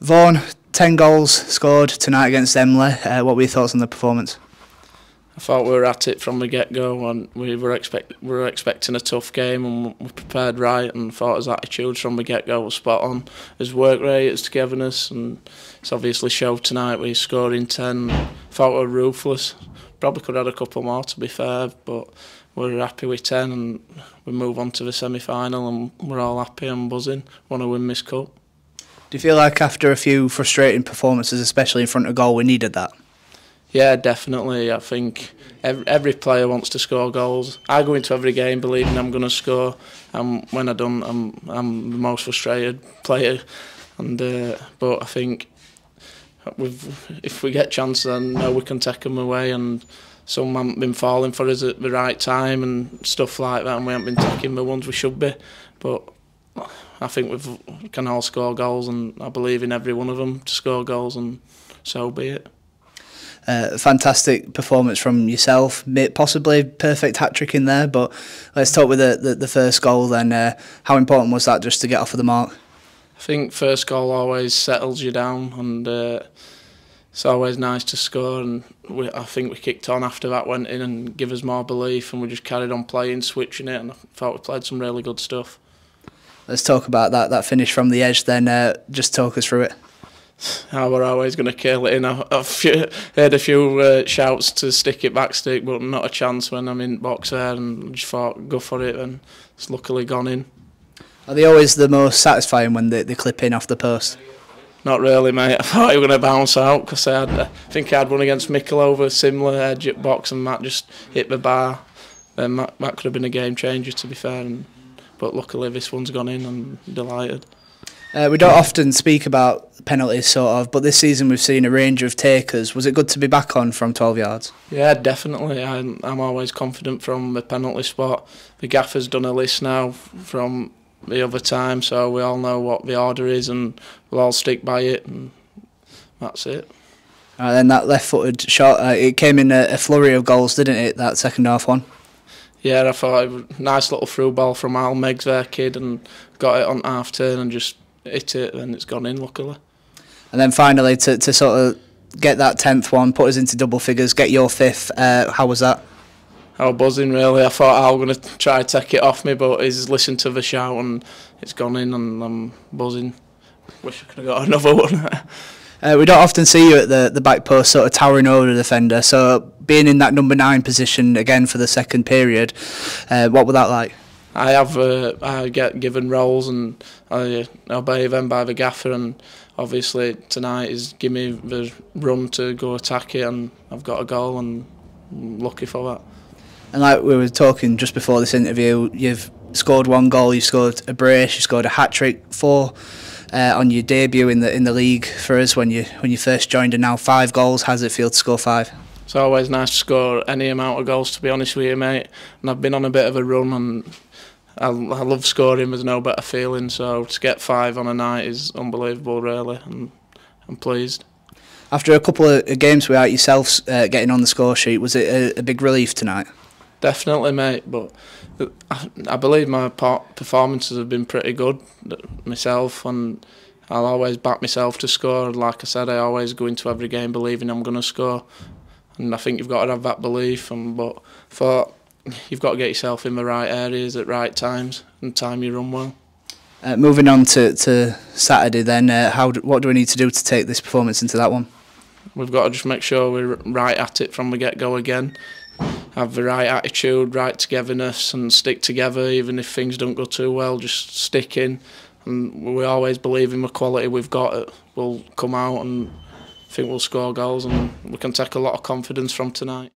Vaughan, 10 goals scored tonight against Emley. Uh, what were your thoughts on the performance? I thought we were at it from the get go, and we were expect we were expecting a tough game, and we prepared right, and thought his attitude from the get go was spot on. His work rate, his togetherness, and it's obviously showed tonight. We scored in ten. Thought we were ruthless. Probably could have had a couple more to be fair, but we're happy with ten, and we move on to the semi final, and we're all happy and buzzing. Want to win this cup. Do you feel like after a few frustrating performances, especially in front of goal, we needed that? Yeah, definitely. I think every, player wants to score goals. I go into every game believing I'm going to score, and when I don't, I'm I'm the most frustrated player. And uh, but I think if we get chances, I know we can take them away. And some haven't been falling for us at the right time and stuff like that, and we haven't been taking the ones we should be. But I think we can all score goals, and I believe in every one of them to score goals, and so be it. Uh, fantastic performance from yourself, possibly perfect hat trick in there. But let's talk with the, the, the first goal then. Uh, how important was that just to get off of the mark? I think first goal always settles you down, and uh, it's always nice to score. And we, I think we kicked on after that, went in and give us more belief, and we just carried on playing, switching it, and I thought we played some really good stuff. Let's talk about that that finish from the edge. Then uh, just talk us through it. I were always going to kill it in. I, have heard a few uh, shouts to stick it back stick, but not a chance when I'm in box there, and just thought go for it, and it's luckily gone in. Are they always the most satisfying when they, they clip in off the post? Not really, mate. I thought he was going to bounce out because I, had, I think I had one against over similar edge at box, and Matt just hit the bar. And Matt, Matt could have been a game changer, to be fair. And, but luckily, this one's gone in. I'm delighted. Uh, we don't often speak about penalties, sort of, but this season we've seen a range of takers. Was it good to be back on from 12 yards? Yeah, definitely. I'm, I'm always confident from the penalty spot. The gaffer's done a list now from the other time, so we all know what the order is, and we'll all stick by it, and that's it. And then that left-footed shot, uh, it came in a, a, flurry of goals, didn't it? That second half one. Yeah, I thought it nice little through ball from Al Meggs, their kid, and got it on half turn and just hit it, and it's gone in. Luckily. And then finally, to to sort of get that tenth one, put us into double figures, get your fifth. Uh, how was that? I was buzzing really. I thought I was going to try to take it off me, but he's listened to the shout and it's gone in, and I'm buzzing. Wish I could have got another one. uh, we don't often see you at the the back post, sort of towering over the defender. So being in that number nine position again for the second period, uh, what was that like? I have uh, I get given roles and I obey them by the gaffer and obviously tonight is give me the run to go attack it and I've got a goal and I'm lucky for that. And like we were talking just before this interview, you've scored one goal, you scored a brace, you scored a hat trick, four uh, on your debut in the in the league for us when you when you first joined, and now five goals. How does it feel to score five? It's always nice to score any amount of goals, to be honest with you, mate. And I've been on a bit of a run, and I, I love scoring. There's no better feeling. So to get five on a night is unbelievable, really, and I'm pleased. After a couple of games without yourself uh, getting on the score sheet, was it a, a big relief tonight? Definitely, mate. But I, I believe my performances have been pretty good myself, and I'll always back myself to score. Like I said, I always go into every game believing I'm going to score, and I think you've got to have that belief. And but for you've got to get yourself in the right areas at right times and time you run well. Uh, moving on to, to Saturday, then, uh, how what do we need to do to take this performance into that one? We've got to just make sure we're right at it from the get go again. Have the right attitude, right togetherness, and stick together even if things don't go too well. Just stick in, and we always believe in the quality we've got. We'll come out and think we'll score goals, and we can take a lot of confidence from tonight.